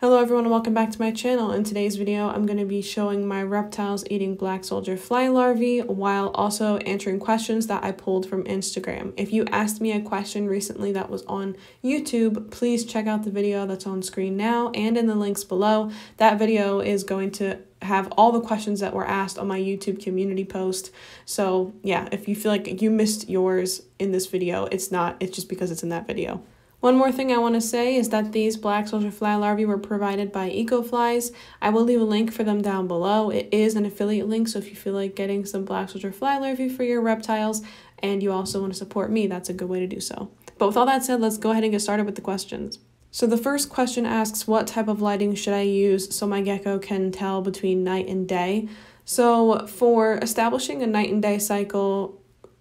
Hello everyone and welcome back to my channel. In today's video, I'm going to be showing my reptiles eating black soldier fly larvae while also answering questions that I pulled from Instagram. If you asked me a question recently that was on YouTube, please check out the video that's on screen now and in the links below. That video is going to have all the questions that were asked on my YouTube community post. So yeah, if you feel like you missed yours in this video, it's not, it's just because it's in that video. One more thing I want to say is that these black soldier fly larvae were provided by Eco Flys. I will leave a link for them down below. It is an affiliate link, so if you feel like getting some black soldier fly larvae for your reptiles and you also want to support me, that's a good way to do so. But with all that said, let's go ahead and get started with the questions. So the first question asks, what type of lighting should I use so my gecko can tell between night and day? So for establishing a night and day cycle,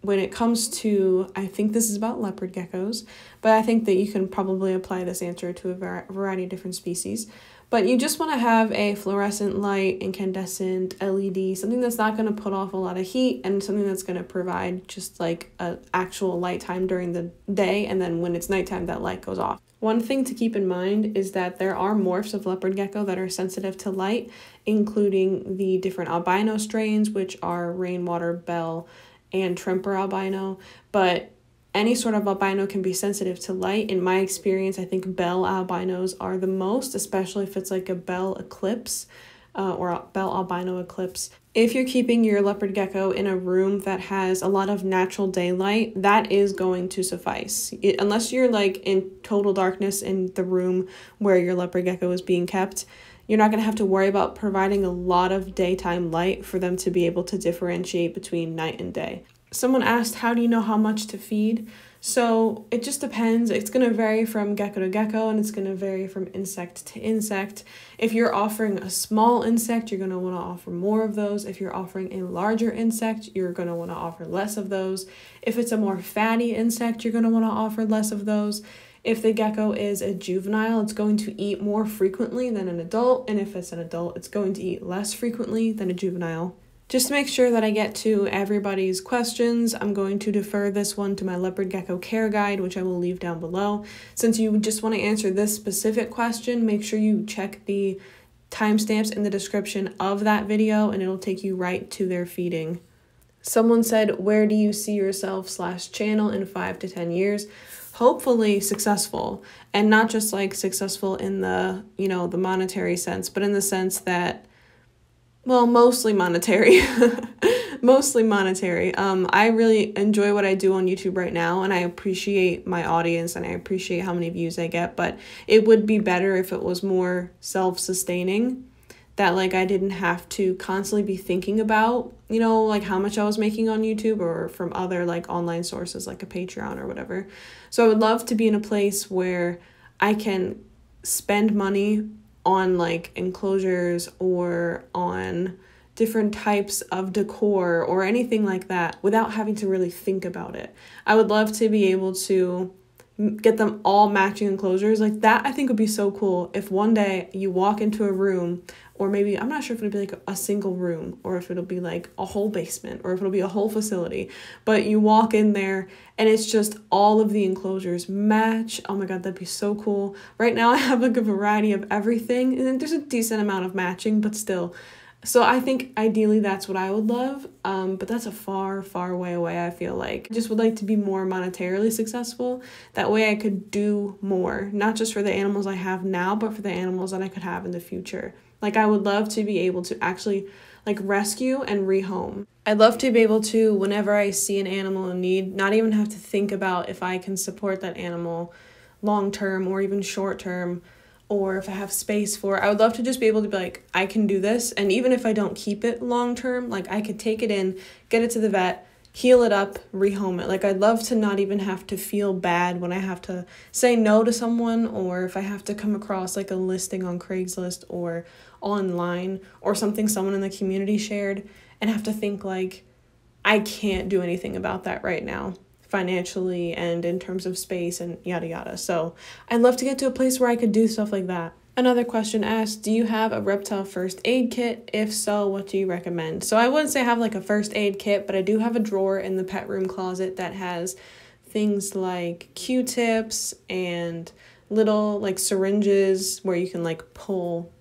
when it comes to, I think this is about leopard geckos, but I think that you can probably apply this answer to a variety of different species. But you just want to have a fluorescent light, incandescent LED, something that's not going to put off a lot of heat and something that's going to provide just like a actual light time during the day and then when it's nighttime that light goes off. One thing to keep in mind is that there are morphs of leopard gecko that are sensitive to light, including the different albino strains, which are rainwater bell and Tremper albino, but any sort of albino can be sensitive to light. In my experience, I think bell albinos are the most, especially if it's like a bell eclipse uh, or bell albino eclipse. If you're keeping your leopard gecko in a room that has a lot of natural daylight, that is going to suffice. It, unless you're like in total darkness in the room where your leopard gecko is being kept, you're not going to have to worry about providing a lot of daytime light for them to be able to differentiate between night and day. Someone asked, How do you know how much to feed? So it just depends. It's going to vary from gecko to gecko and it's going to vary from insect to insect. If you're offering a small insect, you're going to want to offer more of those. If you're offering a larger insect, you're going to want to offer less of those. If it's a more fatty insect, you're going to want to offer less of those. If the gecko is a juvenile, it's going to eat more frequently than an adult, and if it's an adult, it's going to eat less frequently than a juvenile. Just to make sure that I get to everybody's questions, I'm going to defer this one to my leopard gecko care guide, which I will leave down below. Since you just want to answer this specific question, make sure you check the timestamps in the description of that video and it'll take you right to their feeding. Someone said, where do you see yourself slash channel in five to 10 years? Hopefully successful and not just like successful in the you know the monetary sense but in the sense that well mostly monetary mostly monetary. Um i really enjoy what i do on youtube right now and i appreciate my audience and i appreciate how many views i get but it would be better if it was more self-sustaining that like I didn't have to constantly be thinking about, you know, like how much I was making on YouTube or from other like online sources like a Patreon or whatever. So I would love to be in a place where I can spend money on like enclosures or on different types of decor or anything like that without having to really think about it. I would love to be able to get them all matching enclosures like that i think would be so cool if one day you walk into a room or maybe i'm not sure if it'll be like a single room or if it'll be like a whole basement or if it'll be a whole facility but you walk in there and it's just all of the enclosures match oh my god that'd be so cool right now i have like a variety of everything and there's a decent amount of matching but still so I think ideally that's what I would love, um, but that's a far, far way away. I feel like I just would like to be more monetarily successful. That way I could do more, not just for the animals I have now, but for the animals that I could have in the future. Like I would love to be able to actually like rescue and rehome. I'd love to be able to, whenever I see an animal in need, not even have to think about if I can support that animal long term or even short term or if I have space for I would love to just be able to be like I can do this and even if I don't keep it long term like I could take it in get it to the vet heal it up rehome it like I'd love to not even have to feel bad when I have to say no to someone or if I have to come across like a listing on Craigslist or online or something someone in the community shared and have to think like I can't do anything about that right now financially and in terms of space and yada yada. So I'd love to get to a place where I could do stuff like that. Another question asked, do you have a reptile first aid kit? If so, what do you recommend? So I wouldn't say I have like a first aid kit, but I do have a drawer in the pet room closet that has things like Q-tips and little like syringes where you can like pull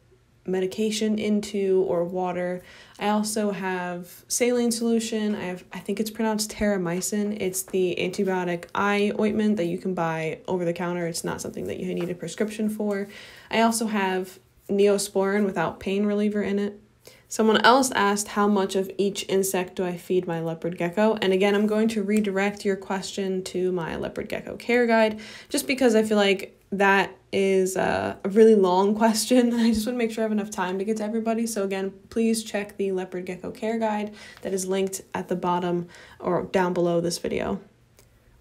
medication into or water. I also have saline solution. I have I think it's pronounced terramycin. It's the antibiotic eye ointment that you can buy over the counter. It's not something that you need a prescription for. I also have neosporin without pain reliever in it. Someone else asked how much of each insect do I feed my leopard gecko? And again, I'm going to redirect your question to my leopard gecko care guide just because I feel like that is a, really long question. I just want to make sure I have enough time to get to everybody. So again, please check the leopard gecko care guide that is linked at the bottom or down below this video.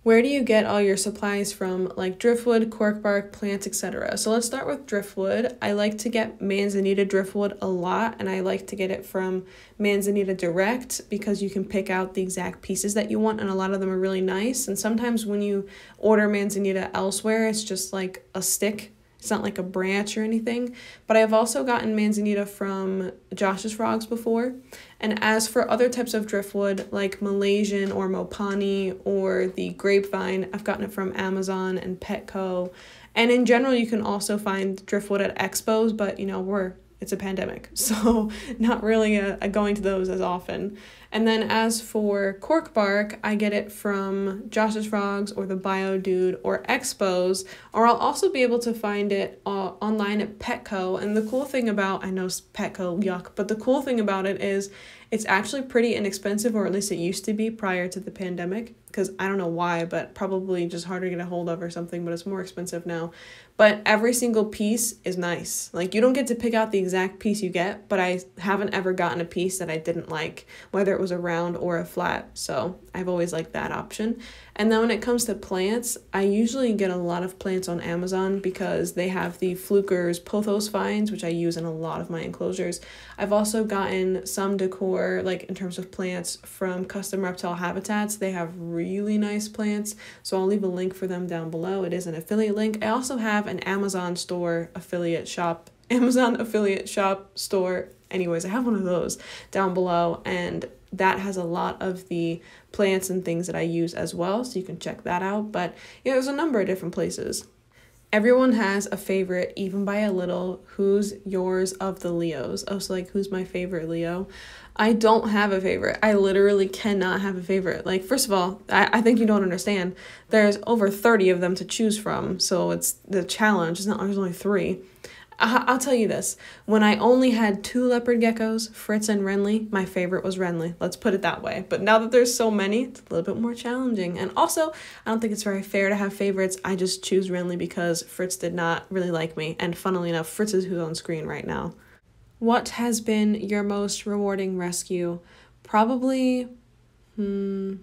Where do you get all your supplies from, like driftwood, cork bark, plants, etc.? So let's start with driftwood. I like to get Manzanita driftwood a lot, and I like to get it from Manzanita Direct because you can pick out the exact pieces that you want, and a lot of them are really nice. And sometimes when you order Manzanita elsewhere, it's just like a stick it's not like a branch or anything. But I've also gotten manzanita from Josh's Frogs before. And as for other types of driftwood, like Malaysian or Mopani or the grapevine, I've gotten it from Amazon and Petco. And in general, you can also find driftwood at expos, but you know, we're it's a pandemic, so not really a, a going to those as often. And then as for cork bark, I get it from Josh's Frogs or the Bio Dude or Expos, or I'll also be able to find it uh, online at Petco. And the cool thing about, I know Petco, yuck, but the cool thing about it is it's actually pretty inexpensive, or at least it used to be prior to the pandemic. Because I don't know why, but probably just harder to get a hold of or something, but it's more expensive now. But every single piece is nice. Like, you don't get to pick out the exact piece you get, but I haven't ever gotten a piece that I didn't like, whether it was a round or a flat. So I've always liked that option. And then when it comes to plants, I usually get a lot of plants on Amazon because they have the Fluker's pothos vines, which I use in a lot of my enclosures. I've also gotten some decor, like in terms of plants, from Custom Reptile Habitats. They have really nice plants, so I'll leave a link for them down below. It is an affiliate link. I also have an Amazon store affiliate shop, Amazon affiliate shop store. Anyways, I have one of those down below, and that has a lot of the plants and things that I use as well, so you can check that out. But yeah, there's a number of different places. Everyone has a favorite, even by a little. Who's yours of the Leos? Oh, so like, who's my favorite Leo? I don't have a favorite. I literally cannot have a favorite. Like, first of all, I, I think you don't understand. There's over 30 of them to choose from, so it's the challenge. It's not, there's only three. I'll tell you this. When I only had two leopard geckos, Fritz and Renly, my favorite was Renly. Let's put it that way. But now that there's so many, it's a little bit more challenging. And also, I don't think it's very fair to have favorites. I just choose Renly because Fritz did not really like me. And funnily enough, Fritz is who's on screen right now. What has been your most rewarding rescue? Probably, hmm,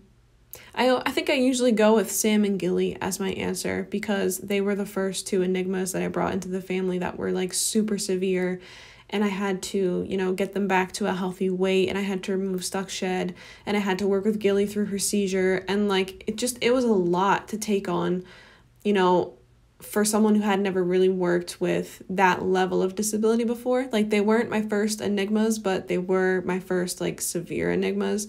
I, I think I usually go with Sam and Gilly as my answer because they were the first two enigmas that I brought into the family that were like super severe and I had to, you know, get them back to a healthy weight and I had to remove stuck shed and I had to work with Gilly through her seizure and like it just it was a lot to take on, you know, for someone who had never really worked with that level of disability before. Like they weren't my first enigmas, but they were my first like severe enigmas.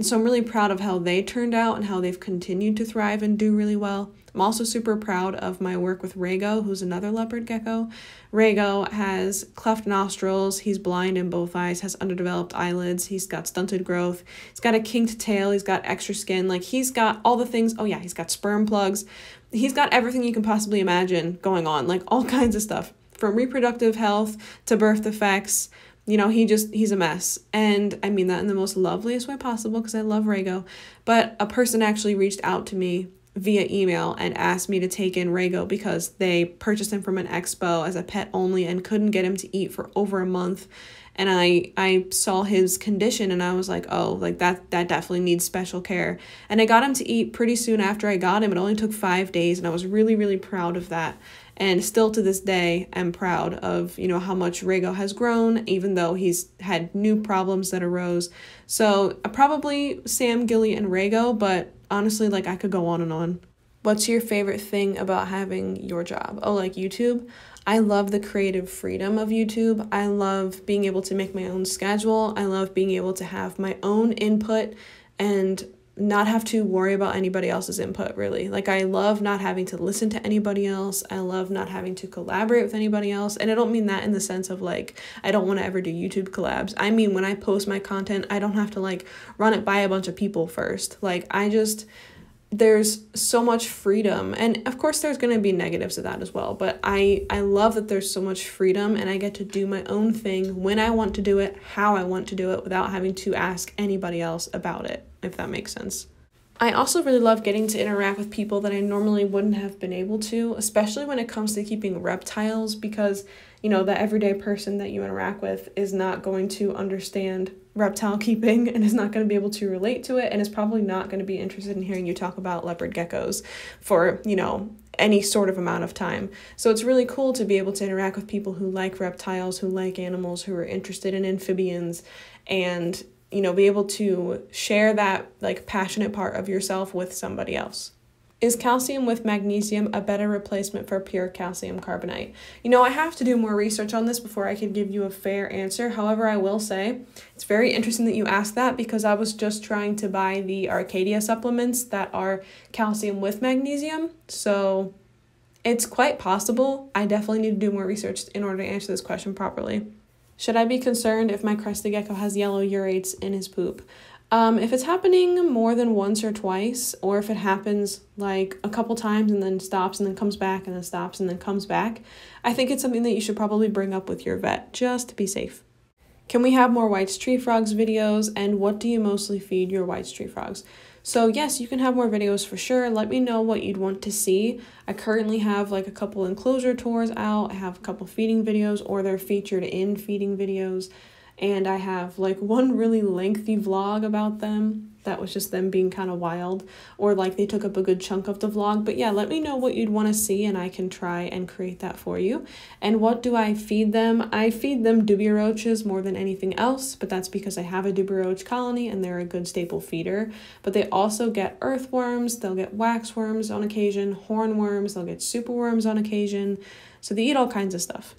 So I'm really proud of how they turned out and how they've continued to thrive and do really well. I'm also super proud of my work with Rago, who's another leopard gecko. Rago has cleft nostrils, he's blind in both eyes, has underdeveloped eyelids, he's got stunted growth, he's got a kinked tail, he's got extra skin, like he's got all the things. Oh yeah, he's got sperm plugs. He's got everything you can possibly imagine going on, like all kinds of stuff. From reproductive health to birth defects, you know, he just, he's a mess. And I mean that in the most loveliest way possible because I love Rago. But a person actually reached out to me via email and asked me to take in Rago because they purchased him from an expo as a pet only and couldn't get him to eat for over a month. And I I saw his condition and I was like, "Oh, like that that definitely needs special care." And I got him to eat pretty soon after I got him. It only took 5 days and I was really really proud of that. And still to this day I'm proud of you know how much Rago has grown even though he's had new problems that arose. So uh, probably Sam Gilly and Rago but honestly like I could go on and on. What's your favorite thing about having your job? Oh like YouTube I love the creative freedom of YouTube I love being able to make my own schedule I love being able to have my own input and not have to worry about anybody else's input really. Like I love not having to listen to anybody else. I love not having to collaborate with anybody else. And I don't mean that in the sense of like I don't want to ever do YouTube collabs. I mean when I post my content, I don't have to like run it by a bunch of people first. Like I just there's so much freedom and of course there's going to be negatives to that as well but i i love that there's so much freedom and i get to do my own thing when i want to do it how i want to do it without having to ask anybody else about it if that makes sense. I also really love getting to interact with people that I normally wouldn't have been able to, especially when it comes to keeping reptiles, because, you know, the everyday person that you interact with is not going to understand reptile keeping and is not going to be able to relate to it and is probably not going to be interested in hearing you talk about leopard geckos for, you know, any sort of amount of time. So it's really cool to be able to interact with people who like reptiles, who like animals, who are interested in amphibians, and you know, be able to share that like passionate part of yourself with somebody else. Is calcium with magnesium a better replacement for pure calcium carbonate? You know, I have to do more research on this before I can give you a fair answer. However, I will say it's very interesting that you asked that because I was just trying to buy the Arcadia supplements that are calcium with magnesium. So it's quite possible. I definitely need to do more research in order to answer this question properly. Should I be concerned if my crested gecko has yellow urates in his poop? Um, if it's happening more than once or twice, or if it happens like a couple times and then stops and then comes back and then stops and then comes back, I think it's something that you should probably bring up with your vet just to be safe. Can we have more White's tree frogs videos? And what do you mostly feed your White's tree frogs? So yes, you can have more videos for sure. Let me know what you'd want to see. I currently have like a couple enclosure tours out. I have a couple feeding videos or they're featured in feeding videos. And I have like one really lengthy vlog about them. That was just them being kind of wild. Or like they took up a good chunk of the vlog. But yeah let me know what you'd want to see and i can try and create that for you. And what do i feed them? I feed them dubia roaches more than anything else but that's because i have a dubia roach colony and they're a good staple feeder. But they also get earthworms they'll get waxworms on occasion hornworms they'll get superworms on occasion. So they eat all kinds of stuff.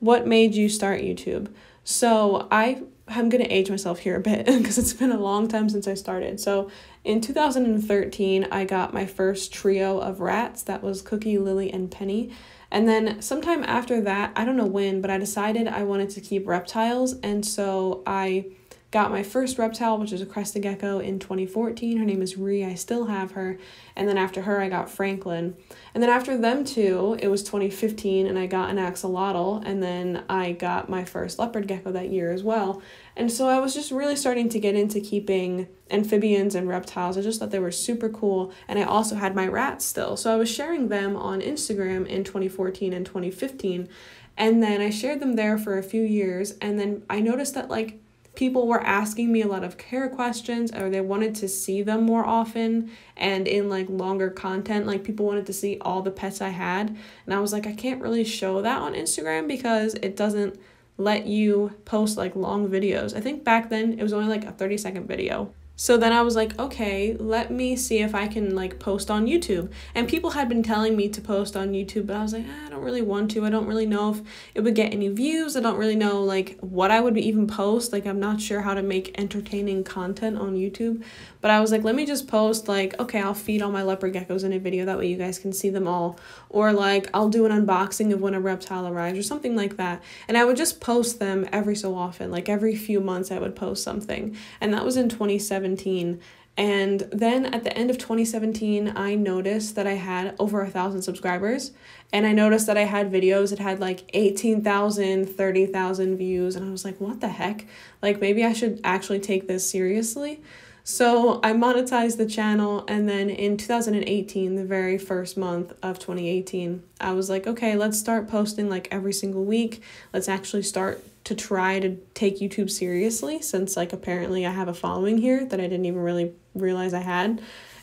What made you start youtube so i I'm going to age myself here a bit because it's been a long time since I started. So, in 2013, I got my first trio of rats that was Cookie, Lily, and Penny. And then sometime after that, I don't know when, but I decided I wanted to keep reptiles. And so I got my first reptile, which is a crested gecko, in 2014. Her name is Ree. I still have her. And then after her, I got Franklin. And then after them two, it was 2015, and I got an axolotl. And then I got my first leopard gecko that year as well. And so I was just really starting to get into keeping amphibians and reptiles. I just thought they were super cool. And I also had my rats still. So I was sharing them on Instagram in 2014 and 2015. And then I shared them there for a few years. And then I noticed that, like, people were asking me a lot of care questions or they wanted to see them more often and in like longer content. Like people wanted to see all the pets i had. And i was like i can't really show that on instagram because it doesn't let you post like long videos. I think back then it was only like a 30 second video so then I was like, okay, let me see if I can like post on YouTube. And people had been telling me to post on YouTube, but I was like, ah, I don't really want to. I don't really know if it would get any views. I don't really know like what I would even post. Like I'm not sure how to make entertaining content on YouTube. But I was like, let me just post like, okay, I'll feed all my leopard geckos in a video that way you guys can see them all. Or like I'll do an unboxing of when a reptile arrives or something like that. And I would just post them every so often. Like every few months I would post something. And that was in 2017 2017. And then at the end of 2017, I noticed that I had over a thousand subscribers. And I noticed that I had videos that had like 18,000, 30,000 views. And I was like, what the heck? Like, maybe I should actually take this seriously. So I monetized the channel. And then in 2018, the very first month of 2018, I was like, okay, let's start posting like every single week. Let's actually start to try to take YouTube seriously since like apparently I have a following here that I didn't even really realize I had.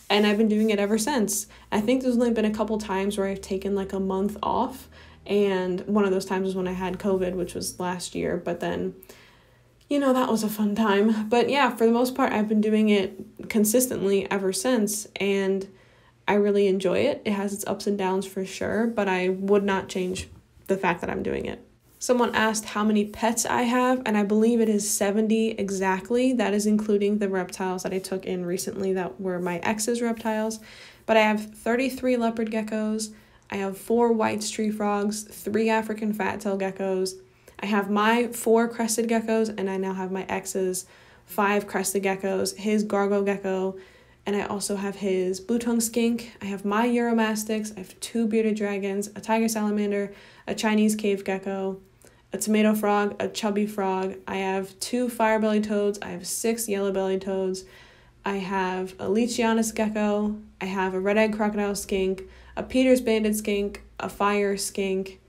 And I've been doing it ever since. I think there's only been a couple times where I've taken like a month off and one of those times was when I had COVID, which was last year, but then you know, that was a fun time. But yeah, for the most part I've been doing it consistently ever since and I really enjoy it. It has its ups and downs for sure, but I would not change the fact that I'm doing it. Someone asked how many pets I have, and I believe it is 70 exactly. That is including the reptiles that I took in recently that were my ex's reptiles. But I have 33 leopard geckos. I have four white tree frogs, three African fat tail geckos. I have my four crested geckos, and I now have my ex's five crested geckos, his Gargo gecko, and I also have his blue tongue skink. I have my Uromastyx. I have two bearded dragons, a tiger salamander, a Chinese cave gecko, a tomato frog, a chubby frog. I have two fire belly toads. I have six yellow belly toads. I have a Leachianus gecko. I have a red eyed crocodile skink, a Peter's banded skink, a fire skink,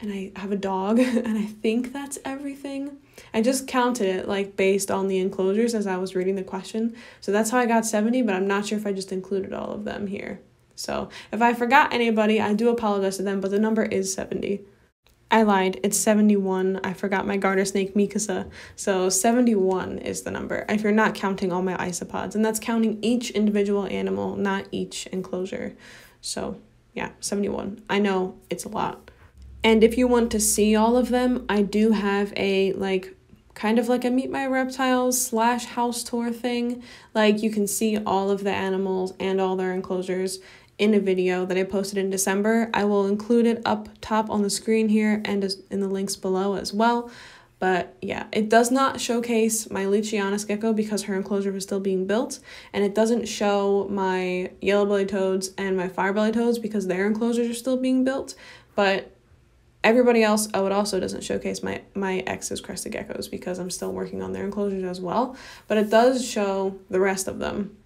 and I have a dog. And I think that's everything. I just counted it like based on the enclosures as I was reading the question. So that's how I got 70, but I'm not sure if I just included all of them here. So if I forgot anybody, I do apologize to them, but the number is 70. I lied. It's 71. I forgot my garter snake Mikasa. So 71 is the number if you're not counting all my isopods. And that's counting each individual animal, not each enclosure. So yeah, 71. I know it's a lot. And if you want to see all of them, I do have a like kind of like a meet my reptiles slash house tour thing. Like you can see all of the animals and all their enclosures in a video that I posted in December. I will include it up top on the screen here and in the links below as well. But yeah, it does not showcase my Leachianus gecko because her enclosure was still being built. And it doesn't show my yellow belly toads and my fire belly toads because their enclosures are still being built. But everybody else, oh, it also doesn't showcase my, my ex's crested geckos because I'm still working on their enclosures as well. But it does show the rest of them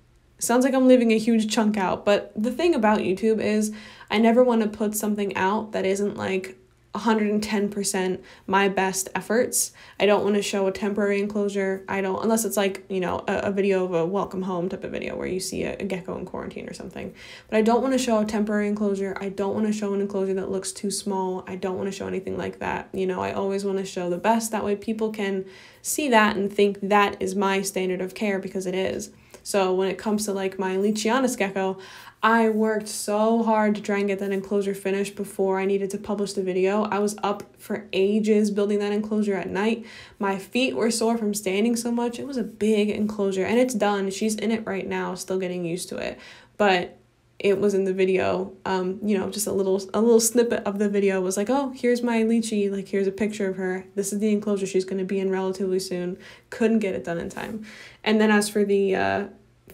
Sounds like I'm leaving a huge chunk out, but the thing about YouTube is I never want to put something out that isn't like 110% my best efforts. I don't want to show a temporary enclosure. I don't, unless it's like, you know, a, a video of a welcome home type of video where you see a, a gecko in quarantine or something. But I don't want to show a temporary enclosure. I don't want to show an enclosure that looks too small. I don't want to show anything like that. You know, I always want to show the best. That way people can see that and think that is my standard of care because it is. So when it comes to like my Leachianus gecko, I worked so hard to try and get that enclosure finished before I needed to publish the video. I was up for ages building that enclosure at night. My feet were sore from standing so much. It was a big enclosure and it's done. She's in it right now, still getting used to it. But it was in the video um you know just a little a little snippet of the video was like oh here's my leachie like here's a picture of her. This is the enclosure she's going to be in relatively soon. Couldn't get it done in time. And then as for the uh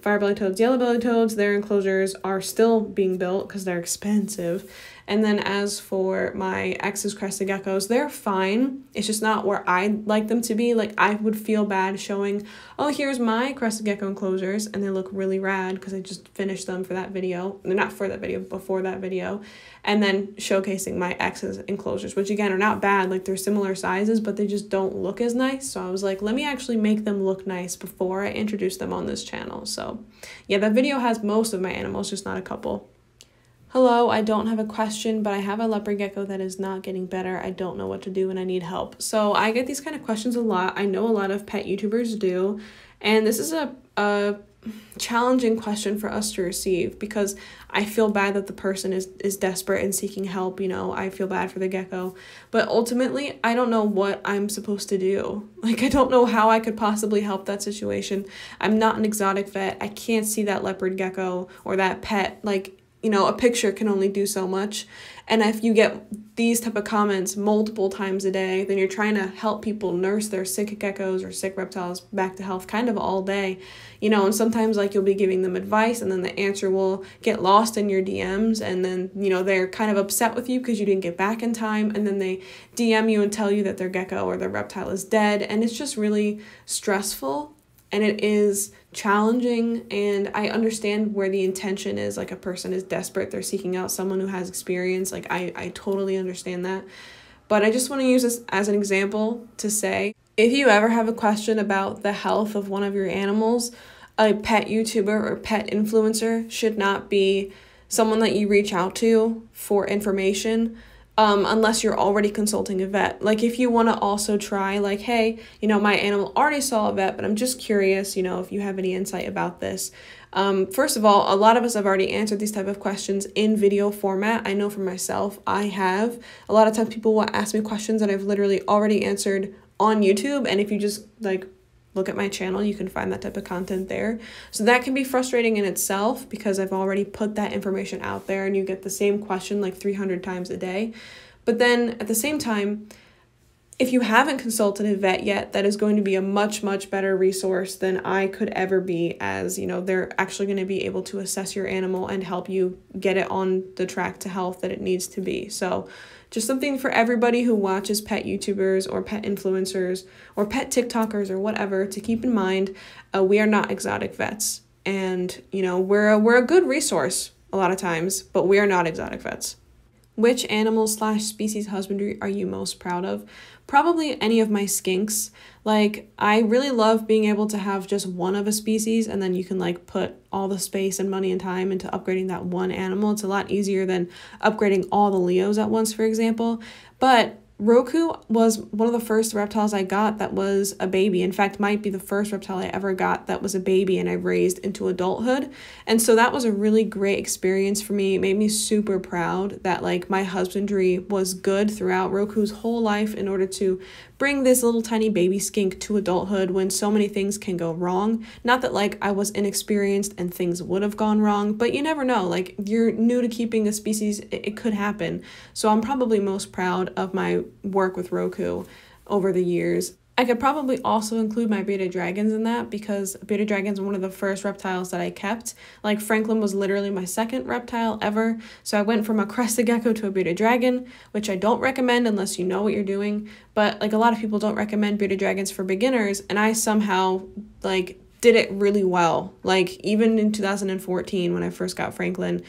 fire belly toads yellow belly toads their enclosures are still being built because they're expensive and then as for my ex's crested geckos, they're fine. It's just not where I'd like them to be. Like I would feel bad showing, oh, here's my crested gecko enclosures, and they look really rad because I just finished them for that video. They're not for that video, before that video. And then showcasing my ex's enclosures, which again are not bad. Like they're similar sizes, but they just don't look as nice. So I was like, let me actually make them look nice before I introduce them on this channel. So yeah, that video has most of my animals, just not a couple. Hello, I don't have a question, but I have a leopard gecko that is not getting better. I don't know what to do and I need help. So I get these kind of questions a lot. I know a lot of pet YouTubers do. And this is a, a challenging question for us to receive because I feel bad that the person is, is desperate and seeking help. You know, I feel bad for the gecko. But ultimately, I don't know what I'm supposed to do. Like, I don't know how I could possibly help that situation. I'm not an exotic vet. I can't see that leopard gecko or that pet like you know a picture can only do so much. And if you get these type of comments multiple times a day then you're trying to help people nurse their sick geckos or sick reptiles back to health kind of all day. You know and sometimes like you'll be giving them advice and then the answer will get lost in your dms and then you know they're kind of upset with you because you didn't get back in time and then they dm you and tell you that their gecko or their reptile is dead. And it's just really stressful and it is challenging and i understand where the intention is like a person is desperate they're seeking out someone who has experience like i, I totally understand that. But i just want to use this as an example to say if you ever have a question about the health of one of your animals a pet youtuber or pet influencer should not be someone that you reach out to for information um, unless you're already consulting a vet. Like if you want to also try, like, hey, you know, my animal already saw a vet, but I'm just curious, you know, if you have any insight about this. Um, first of all, a lot of us have already answered these type of questions in video format. I know for myself, I have. A lot of times people will ask me questions that I've literally already answered on YouTube, and if you just like look at my channel, you can find that type of content there. So that can be frustrating in itself because I've already put that information out there and you get the same question like 300 times a day. But then at the same time, if you haven't consulted a vet yet, that is going to be a much, much better resource than I could ever be, as you know, they're actually going to be able to assess your animal and help you get it on the track to health that it needs to be. So, just something for everybody who watches pet YouTubers or pet influencers or pet TikTokers or whatever to keep in mind. Uh, we are not exotic vets, and you know, we're a, we're a good resource a lot of times, but we are not exotic vets. Which animal slash species husbandry are you most proud of? Probably any of my skinks. Like, I really love being able to have just one of a species and then you can like put all the space and money and time into upgrading that one animal. It's a lot easier than upgrading all the Leos at once, for example. But Roku was one of the first reptiles I got that was a baby. In fact, might be the first reptile I ever got that was a baby and I raised into adulthood. And so that was a really great experience for me. It made me super proud that like my husbandry was good throughout Roku's whole life in order to bring this little tiny baby skink to adulthood when so many things can go wrong. Not that like I was inexperienced and things would have gone wrong, but you never know. Like you're new to keeping a species, it, it could happen. So I'm probably most proud of my work with Roku over the years. I could probably also include my bearded dragons in that because bearded dragons were one of the first reptiles that I kept. Like Franklin was literally my second reptile ever. So I went from a crested gecko to a bearded dragon, which I don't recommend unless you know what you're doing. But like a lot of people don't recommend bearded dragons for beginners, and I somehow like did it really well. Like even in 2014 when I first got Franklin,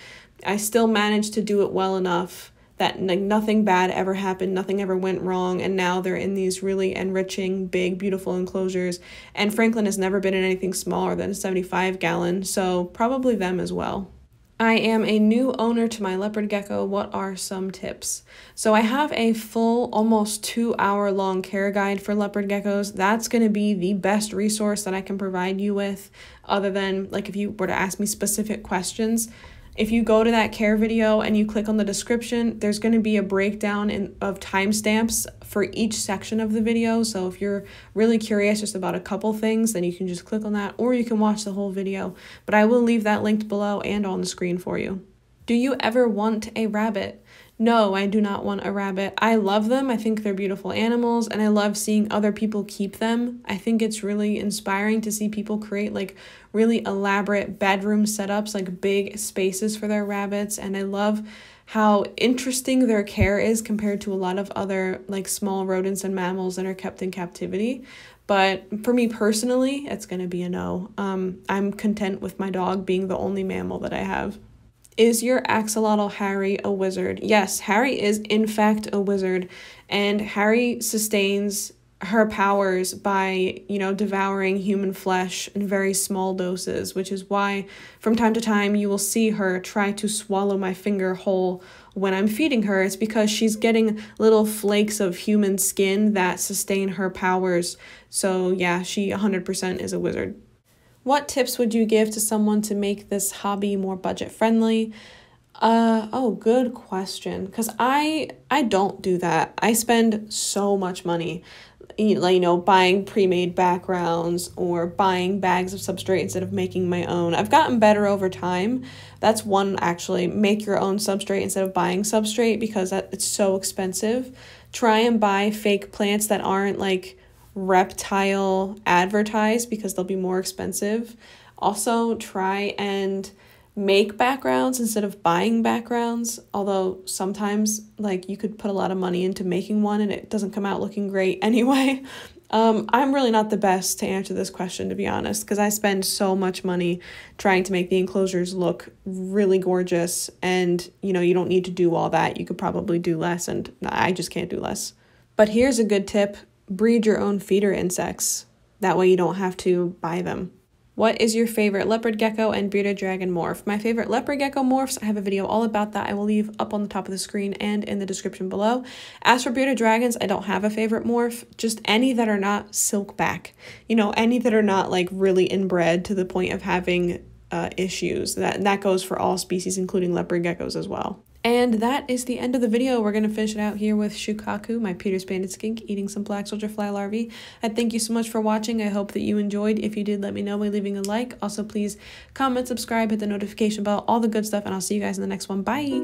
I still managed to do it well enough that like nothing bad ever happened, nothing ever went wrong, and now they're in these really enriching, big, beautiful enclosures. And Franklin has never been in anything smaller than a 75 gallon, so probably them as well. I am a new owner to my leopard gecko. What are some tips? So, I have a full, almost two hour long care guide for leopard geckos. That's going to be the best resource that I can provide you with, other than like if you were to ask me specific questions. If you go to that care video and you click on the description, there's going to be a breakdown in, of timestamps for each section of the video. So if you're really curious just about a couple things, then you can just click on that or you can watch the whole video. But I will leave that linked below and on the screen for you. Do you ever want a rabbit? No, I do not want a rabbit. I love them. I think they're beautiful animals and I love seeing other people keep them. I think it's really inspiring to see people create like really elaborate bedroom setups, like big spaces for their rabbits. And I love how interesting their care is compared to a lot of other like small rodents and mammals that are kept in captivity. But for me personally, it's going to be a no. Um, I'm content with my dog being the only mammal that I have. Is your axolotl Harry a wizard? Yes, Harry is in fact a wizard, and Harry sustains her powers by, you know, devouring human flesh in very small doses, which is why from time to time you will see her try to swallow my finger whole when I'm feeding her. It's because she's getting little flakes of human skin that sustain her powers. So, yeah, she 100% is a wizard. What tips would you give to someone to make this hobby more budget friendly? Uh oh, good question. Cause I I don't do that. I spend so much money, you know, buying pre-made backgrounds or buying bags of substrate instead of making my own. I've gotten better over time. That's one actually. Make your own substrate instead of buying substrate because that it's so expensive. Try and buy fake plants that aren't like reptile advertised because they'll be more expensive. Also, try and make backgrounds instead of buying backgrounds. Although sometimes like you could put a lot of money into making one and it doesn't come out looking great anyway. Um, i'm really not the best to answer this question to be honest because i spend so much money trying to make the enclosures look really gorgeous and you know you don't need to do all that. You could probably do less and i just can't do less. But here's a good tip breed your own feeder insects. That way you don't have to buy them. What is your favorite leopard gecko and bearded dragon morph? My favorite leopard gecko morphs, I have a video all about that. I will leave up on the top of the screen and in the description below. As for bearded dragons, I don't have a favorite morph, just any that are not silkback. You know, any that are not like really inbred to the point of having uh, issues. That that goes for all species, including leopard geckos as well. And that is the end of the video. We're going to finish it out here with Shukaku, my Peter's Banded Skink, eating some black soldier fly larvae. I thank you so much for watching. I hope that you enjoyed. If you did, let me know by leaving a like. Also, please comment, subscribe, hit the notification bell, all the good stuff, and I'll see you guys in the next one. Bye!